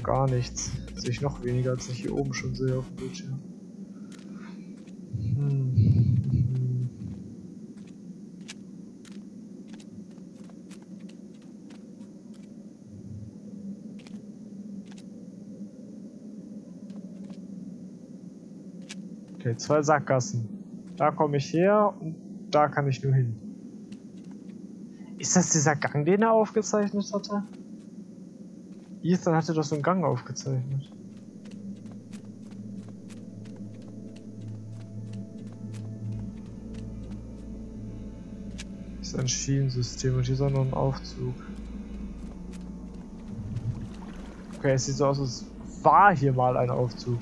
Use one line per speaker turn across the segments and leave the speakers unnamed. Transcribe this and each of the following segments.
auch gar nichts. Sehe ich noch weniger, als ich hier oben schon sehe auf dem Bildschirm. Hm. Okay, zwei Sackgassen. Da komme ich her und da kann ich nur hin. Ist das dieser Gang, den er aufgezeichnet hatte? Ethan hatte doch so einen Gang aufgezeichnet. Das ist ein Schienensystem und hier ist auch noch ein Aufzug. Okay, es sieht so aus, als war hier mal ein Aufzug.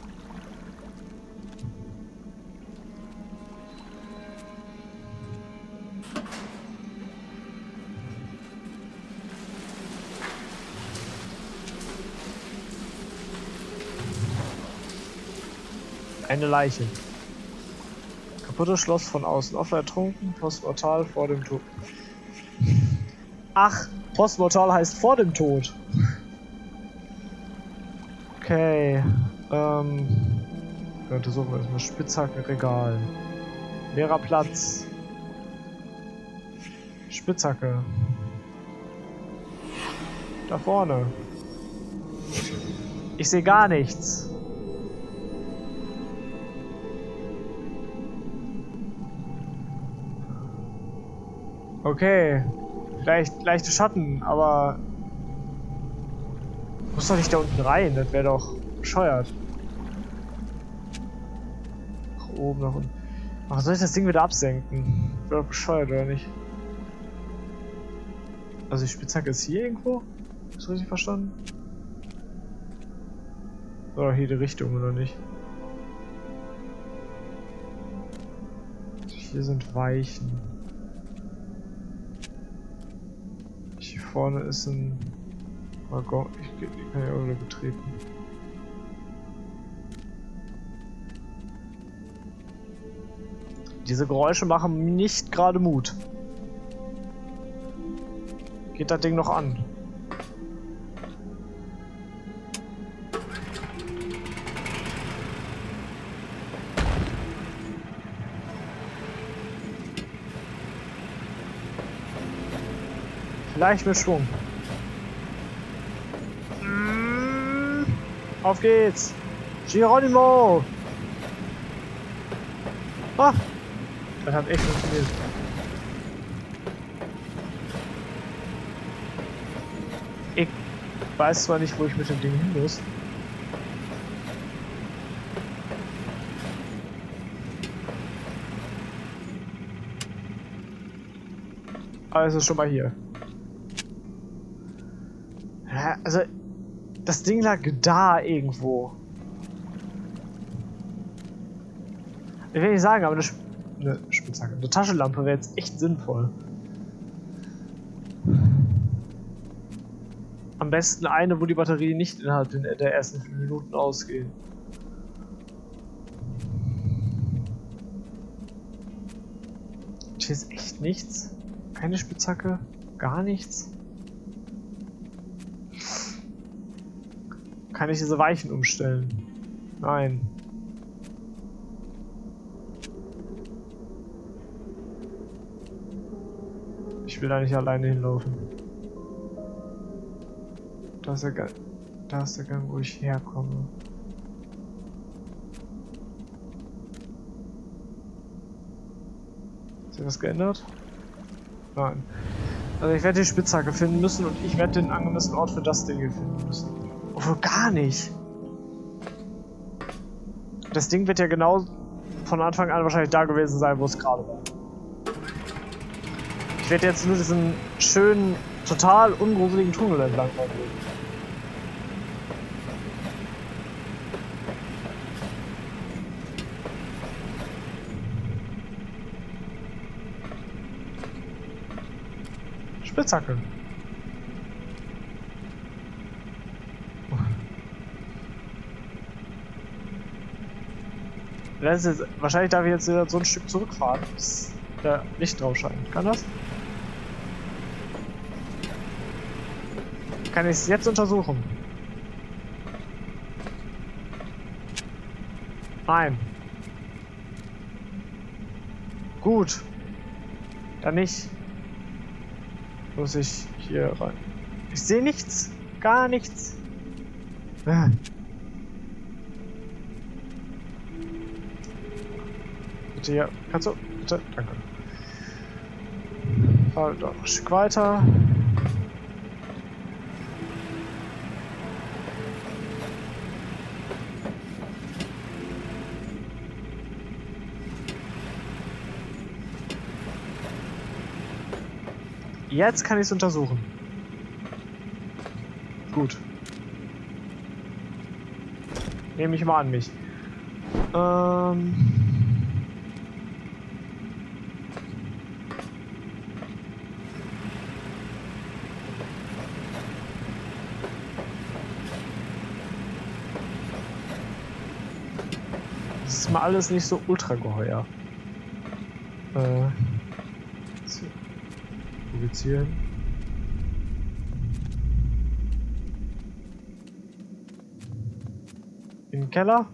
Eine Leiche. Kaputtes Schloss von außen. Offen ertrunken. Postmortal vor dem Tod. Ach, Postmortal heißt vor dem Tod. Okay. Ähm. Wir untersuchen erstmal Spitzhackenregal. Leerer Platz. Spitzhacke. Da vorne. Ich sehe gar nichts. Okay. Vielleicht leichte Schatten, aber... Muss doch nicht da unten rein, das wäre doch bescheuert. Nach oben, nach unten. Ach, soll ich das Ding wieder absenken? Wäre doch bescheuert, oder nicht? Also die Spitzhacke ist hier irgendwo? Ist das richtig verstanden? Oder hier die Richtung, oder nicht? Hier sind Weichen. Vorne ist ein Waggon. Ich, ich kann ja auch wieder betreten. Diese Geräusche machen nicht gerade Mut. Geht das Ding noch an? Leicht mit Schwung. Mm, auf geht's. Geronimo. Ah, das hat echt funktioniert. Ich weiß zwar nicht, wo ich mit dem Ding hin muss. Aber es ist schon mal hier. Also, das Ding lag da irgendwo. Ich will nicht sagen, aber eine, Sp eine Spitzhacke, eine Taschenlampe wäre jetzt echt sinnvoll. Am besten eine, wo die Batterie nicht innerhalb der ersten 5 Minuten ausgeht. Hier ist echt nichts. Keine Spitzhacke, gar nichts. Kann ich diese Weichen umstellen? Nein. Ich will da nicht alleine hinlaufen. Da ist der Gang, da ist der Gang wo ich herkomme. Hat sich was geändert? Nein. Also ich werde die Spitzhacke finden müssen und ich werde den angemessenen Ort für das Ding hier finden müssen. Obwohl gar nicht. Das Ding wird ja genau von Anfang an wahrscheinlich da gewesen sein, wo es gerade war. Ich werde jetzt nur diesen schönen, total ungruseligen Tunnel entlang gehen. Spitzhacke. Das ist, wahrscheinlich darf ich jetzt wieder so ein Stück zurückfahren, bis da Licht drauf scheint. Kann das? Kann ich es jetzt untersuchen? Nein. Gut. Dann nicht. Muss ich hier rein. Ich sehe nichts. Gar nichts. Äh. Bitte hier. Kannst du? Bitte. Danke. Fahr doch ein Stück weiter. Jetzt kann ich es untersuchen. Gut. Nehme ich mal an mich. Ähm. Mal alles nicht so ultra geheuer. Äh. Publizieren. Im Keller.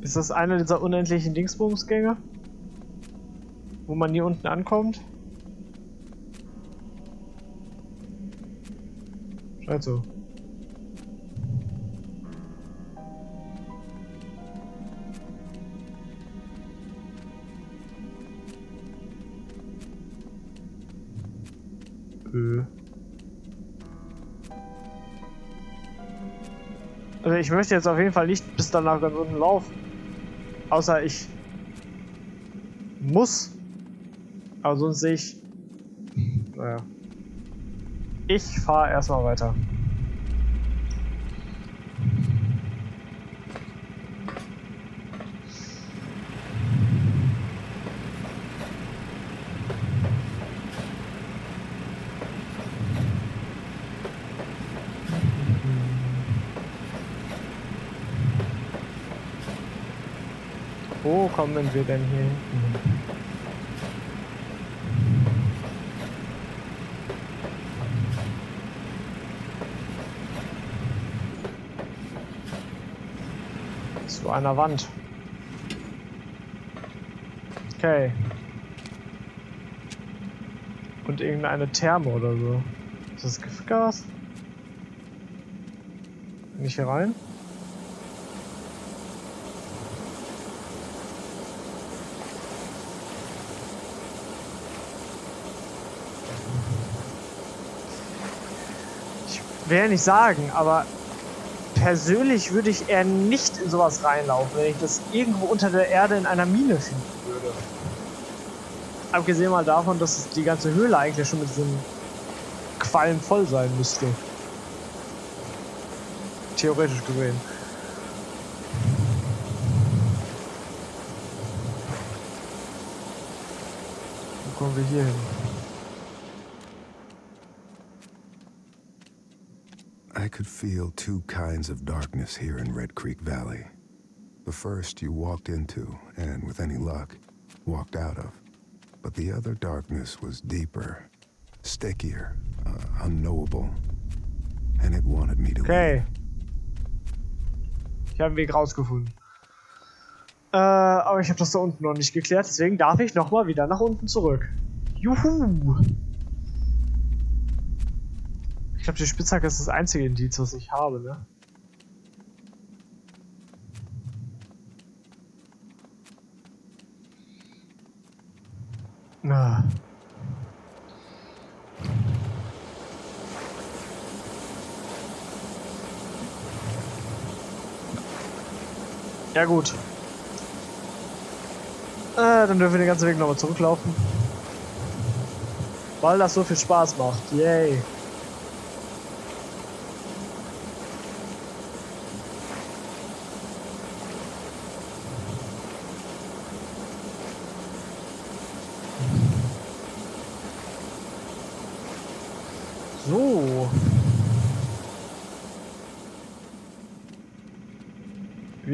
Ist das einer dieser unendlichen Dingsbumsgänge? Wo man hier unten ankommt? Scheint so. Ö. Also ich möchte jetzt auf jeden Fall nicht bis danach ganz unten laufen. Außer ich muss. Aber sonst sehe ich. Naja. Ich fahre erstmal weiter. Wo kommen wir denn hier hinten? Einer Wand. Okay. Und irgendeine Therme oder so. Ist das Giftgas? Bin ich hier rein? will ja nicht sagen, aber persönlich würde ich eher nicht in sowas reinlaufen, wenn ich das irgendwo unter der Erde in einer Mine finden würde. Abgesehen mal davon, dass die ganze Höhle eigentlich schon mit diesem Qualm voll sein müsste. Theoretisch gesehen. Wo kommen wir hier hin?
I could feel two kinds of darkness here in Red Creek Valley. The first you walked into, and with any luck, walked out of. But the other darkness was deeper, stickier, uh, unknowable. And it wanted me to
Okay. Ich habe einen Weg rausgefunden. Äh, aber ich habe das da unten noch nicht geklärt, deswegen darf ich nochmal wieder nach unten zurück. Juhu! Ich glaube, die Spitzhacke ist das einzige Indiz, was ich habe, ne? Na. Ja gut. Äh, dann dürfen wir den ganzen Weg nochmal zurücklaufen. Weil das so viel Spaß macht. Yay. So.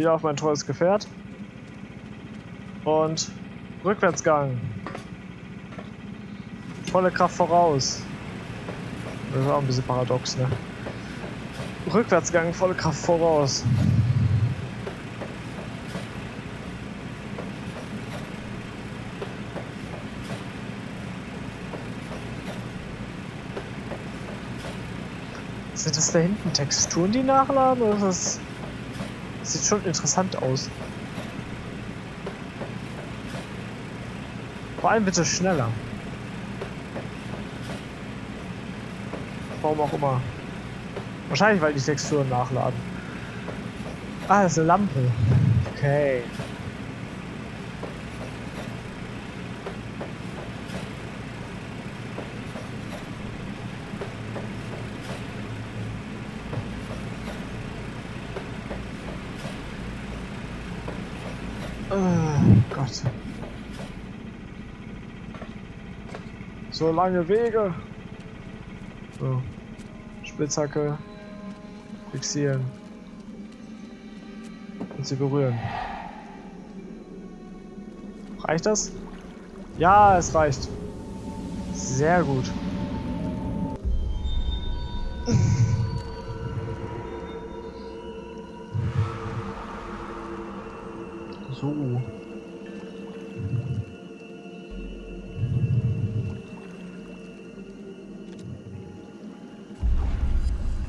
Wieder auf mein treues Gefährt. Und Rückwärtsgang. Volle Kraft voraus. Das ist auch ein bisschen paradox, ne? Rückwärtsgang, volle Kraft voraus. Sind das da hinten Texturen, die nachladen? Oder ist das sieht schon interessant aus. Vor allem bitte schneller. Warum auch immer. Wahrscheinlich, weil die Texturen nachladen. Ah, das ist eine Lampe. Okay. So lange Wege. So. Spitzhacke. Fixieren. Und sie berühren. Reicht das? Ja, es reicht. Sehr gut.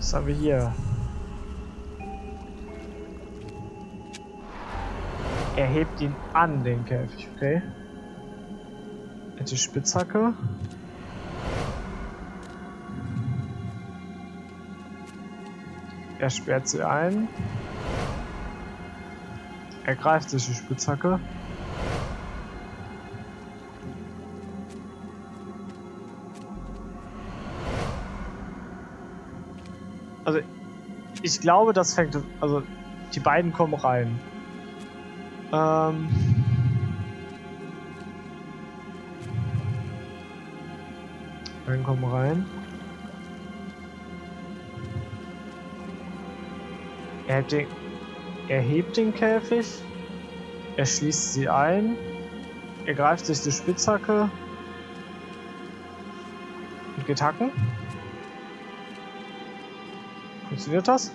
Was haben wir hier? Er hebt ihn an, den Käfig, okay? Die Spitzhacke. Er sperrt sie ein. Er greift sich die Spitzhacke. Also, ich glaube, das fängt. Also, die beiden kommen rein. Ähm. Beiden kommen rein. Er hat den. Er hebt den Käfig. Er schließt sie ein. Er greift sich die Spitzhacke. Und geht hacken. Funktioniert das?
He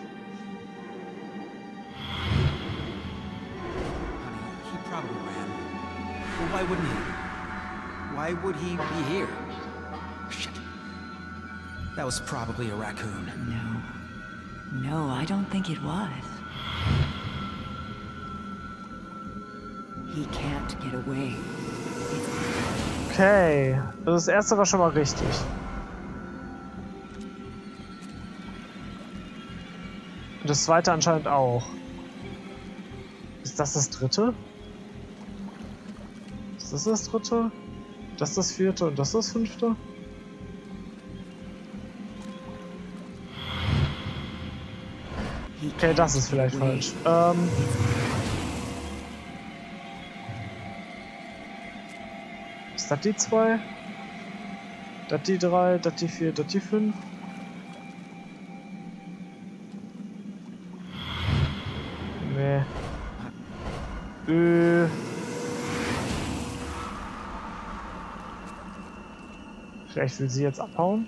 probably ran. Well, why wouldn't he? Why would he be here? Shit. That was probably a raccoon.
No. No, I don't think it was. He can't get away.
Okay. Also das erste war schon mal richtig. Und das zweite anscheinend auch. Ist das das dritte? Ist das das dritte? Das das vierte und das das fünfte? Okay, das ist vielleicht falsch. Ähm. Ist das die zwei? Das die drei, das die vier, das die fünf? Äh. Vielleicht will sie jetzt abhauen?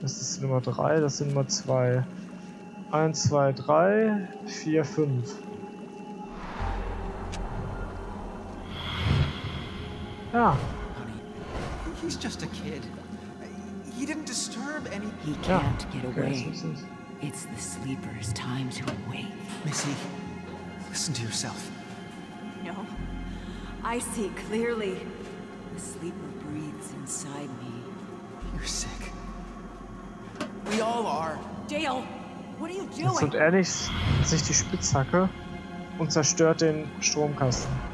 Das ist Nummer 3, das sind Nummer 2. 1, 2, 3, 4, 5. Ja,
he's just a kid. He didn't disturb any.
He
ja.
can't get
Okay,
away.
So ist es.
It's the sleeper's time to awake.
Missy, listen to yourself.
No. I see clearly. The sleeper breathes inside me.
You're sick. We all are.
Dale, what are you
Jetzt nimmt er sich die Spitzhacke und zerstört den Stromkasten.